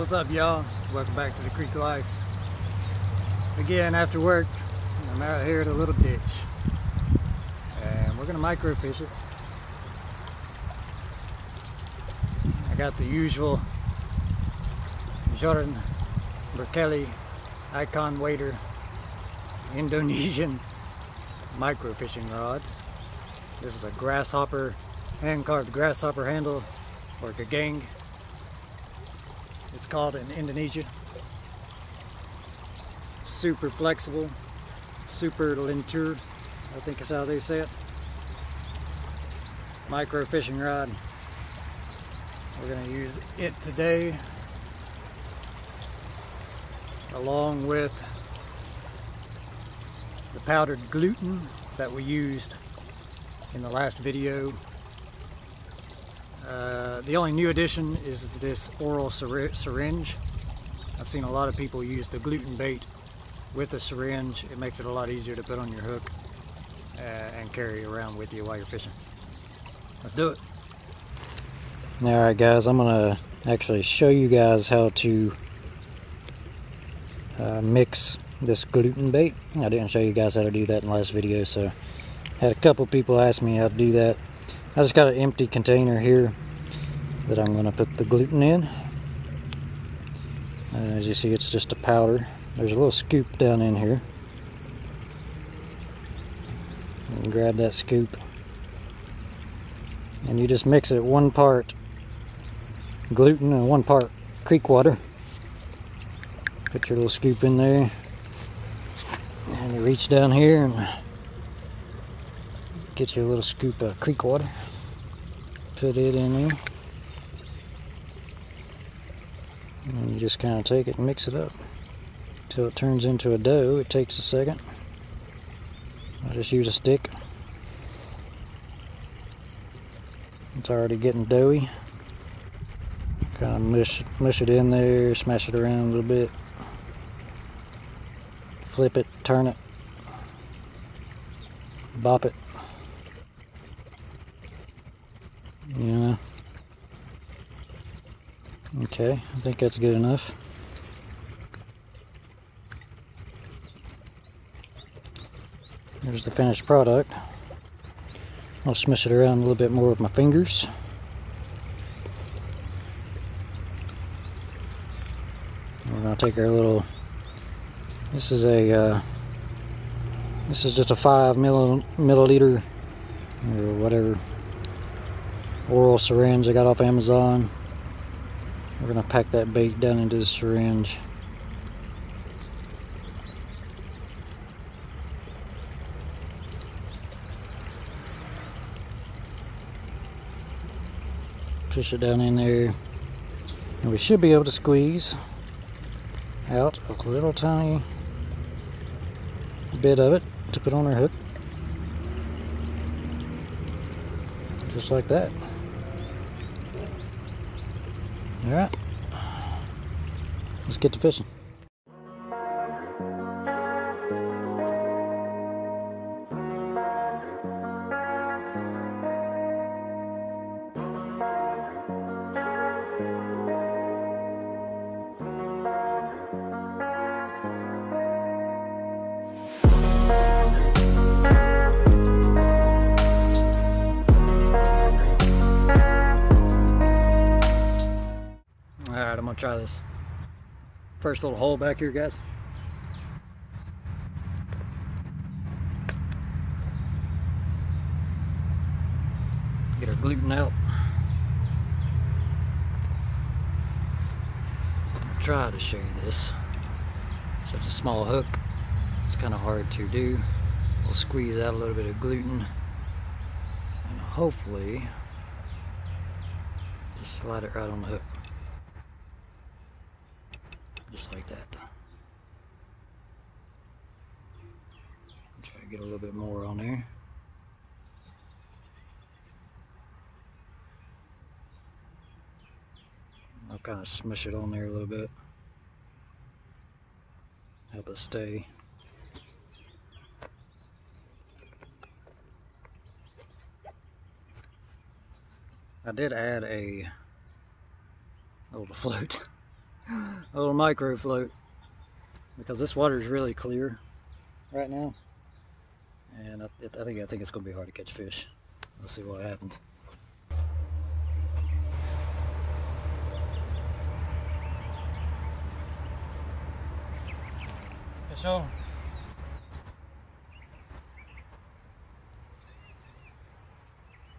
What's up y'all? Welcome back to the Creek Life. Again after work, I'm out here at a little ditch. And we're gonna microfish it. I got the usual Joran Brekele Ikan Wader Indonesian microfishing rod. This is a grasshopper, hand carved grasshopper handle or gagang it's called in Indonesia. Super flexible, super lentur, I think is how they say it. Micro fishing rod. We're going to use it today along with the powdered gluten that we used in the last video uh, the only new addition is this oral syringe. I've seen a lot of people use the gluten bait with the syringe. It makes it a lot easier to put on your hook uh, and carry around with you while you're fishing. Let's do it. Alright guys, I'm to actually show you guys how to uh, mix this gluten bait. I didn't show you guys how to do that in the last video, so had a couple people ask me how to do that. I just got an empty container here that I'm going to put the gluten in. And as you see, it's just a powder. There's a little scoop down in here. You grab that scoop. And you just mix it one part gluten and one part creek water. Put your little scoop in there. And you reach down here and get you a little scoop of creek water. Put it in there. And you just kind of take it and mix it up until it turns into a dough. It takes a second. I just use a stick. It's already getting doughy. Kind of mush, mush it in there, smash it around a little bit. Flip it, turn it, bop it. Yeah. Okay, I think that's good enough. Here's the finished product. I'll smush it around a little bit more with my fingers. We're to take our little, this is a, uh, this is just a 5 milliliter or whatever oral syringe I got off Amazon. We're to pack that bait down into the syringe. Push it down in there. And we should be able to squeeze out a little tiny bit of it to put on our hook. Just like that. All right, let's get to fishing. First little hole back here, guys. Get our gluten out. I'll try to show you this. So it's a small hook. It's kind of hard to do. We'll squeeze out a little bit of gluten and hopefully just slide it right on the hook just like that. Try to get a little bit more on there. I'll kind of smush it on there a little bit. Help it stay. I did add a little float a little micro float because this water is really clear right now. And I, I think I think it's gonna be hard to catch fish. Let's see what happens. Fish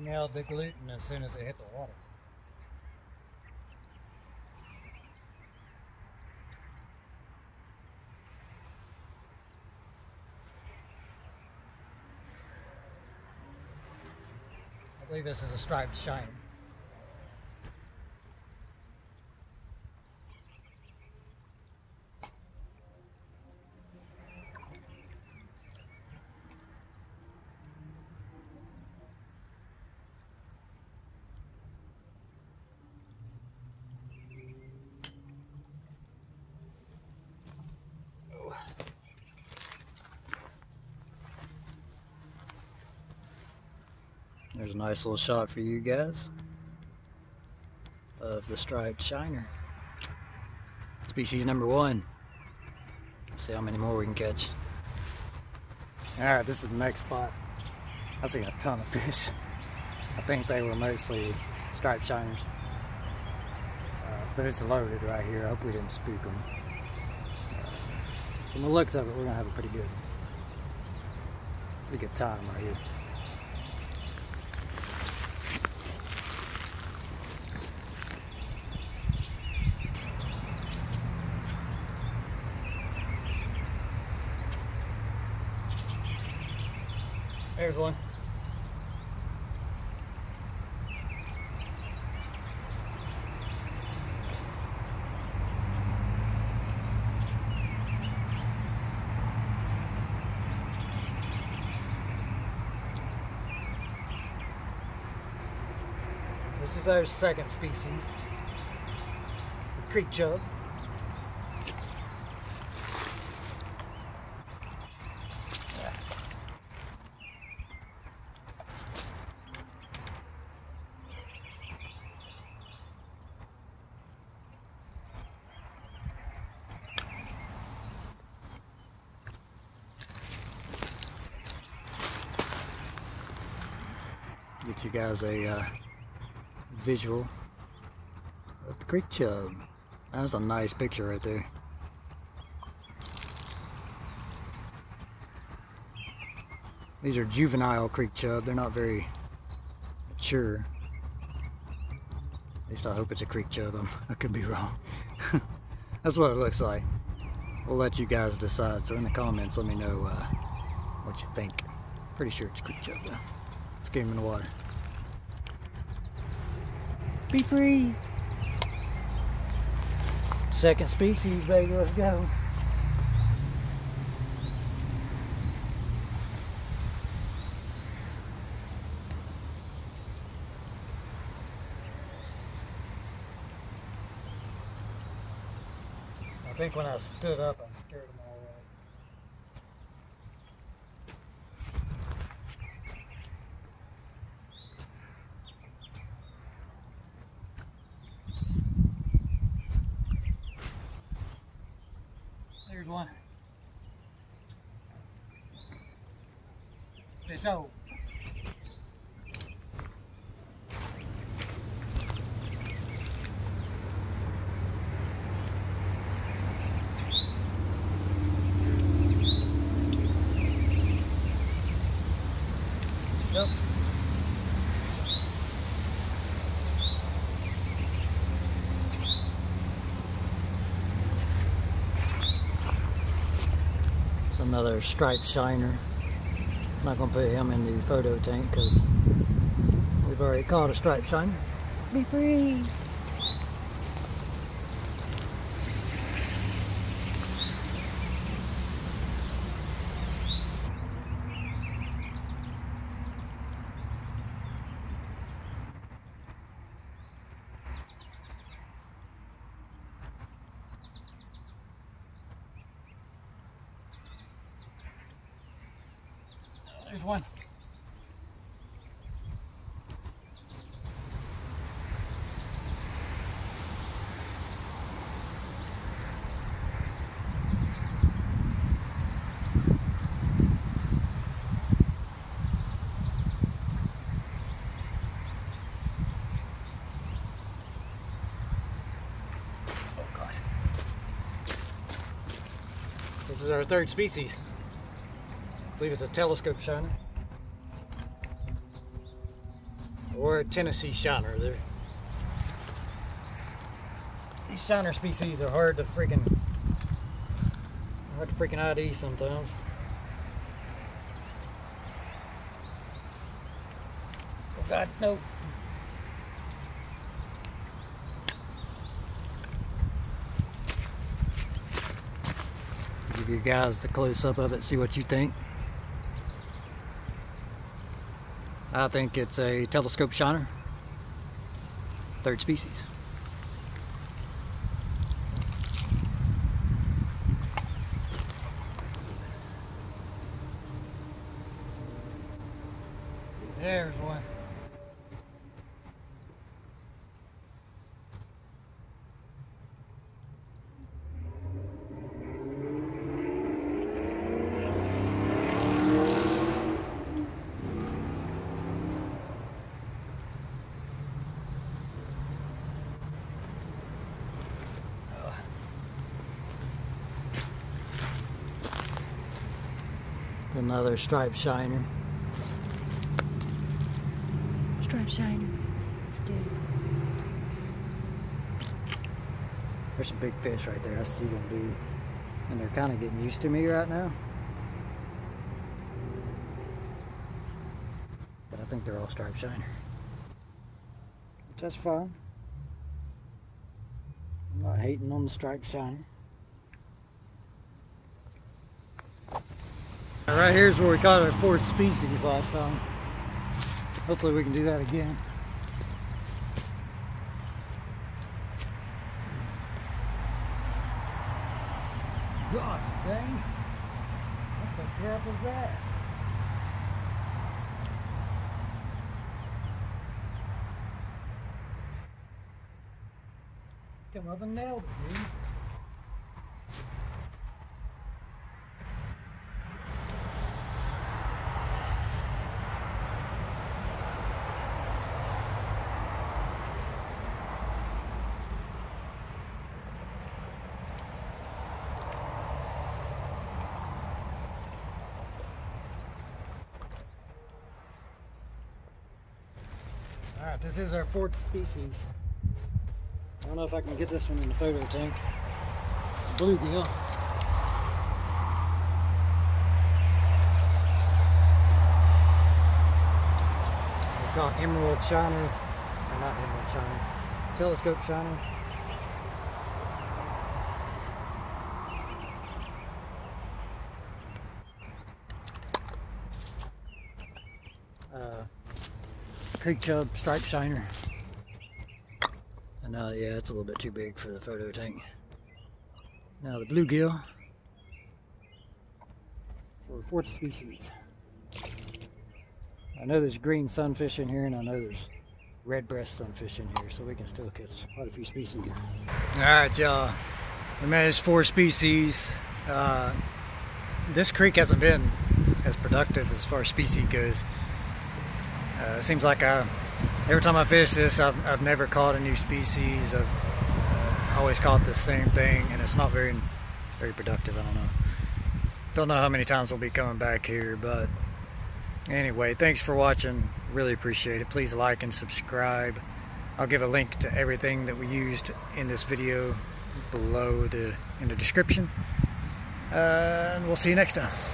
nailed the gluten as soon as it hit the water Believe this is a striped shiner. There's a nice little shot for you guys of the striped shiner. Species number one. Let's see how many more we can catch. Alright, this is the next spot. I see a ton of fish. I think they were mostly striped shiners. Uh, but it's loaded right here. I hope we didn't spook them. Uh, from the looks of it, we're going to have a pretty good, pretty good time right here. There's one. This is our second species, the creek chub. Guys a uh, visual of the creek chub. That's a nice picture right there. These are juvenile creek chub. They're not very mature. At least I hope it's a creek chub. I'm, I could be wrong. That's what it looks like. We'll let you guys decide. So in the comments, let me know uh, what you think. Pretty sure it's creek chub though. Let's get him in the water. Be free. Second species, baby. Let's go. I think when I stood up, I scared them all away. There's one. Out. Yep. It's another striped shiner. I'm not gonna put him in the photo tank because we've already caught a striped shiner. Be free. There's one. Oh, this is our third species. I believe it's a telescope shiner. Or a Tennessee shiner. They're, these shiner species are hard to freaking hard to freaking ID sometimes. Oh God, no. Give you guys the close up of it, see what you think. I think it's a telescope shiner, third species. There's one. Another striped shiner. Stripe shiner. It's good. There's some big fish right there. I see them, dude. And they're kind of getting used to me right now. But I think they're all striped shiner. Which that's fine. I'm not hating on the striped shiner. Right here's where we caught our fourth species last time. Hopefully we can do that again. God dang. What the crap was that? Come up and nailed it, dude. This is our fourth species. I don't know if I can get this one in the photo tank. It's bluegill. We've got emerald shiner, or not emerald shiner, telescope shiner. Uh, creek chub striped shiner. And uh, yeah, it's a little bit too big for the photo tank. Now the bluegill for fourth species. I know there's green sunfish in here, and I know there's red breast sunfish in here, so we can still catch quite a few species. All right, y'all. We managed four species. Uh, this creek hasn't been as productive as far as species goes. Uh, it seems like I, every time I fish this, I've, I've never caught a new species. I've uh, always caught the same thing, and it's not very, very productive. I don't know. Don't know how many times we'll be coming back here, but anyway, thanks for watching. Really appreciate it. Please like and subscribe. I'll give a link to everything that we used in this video below the in the description. Uh, and we'll see you next time.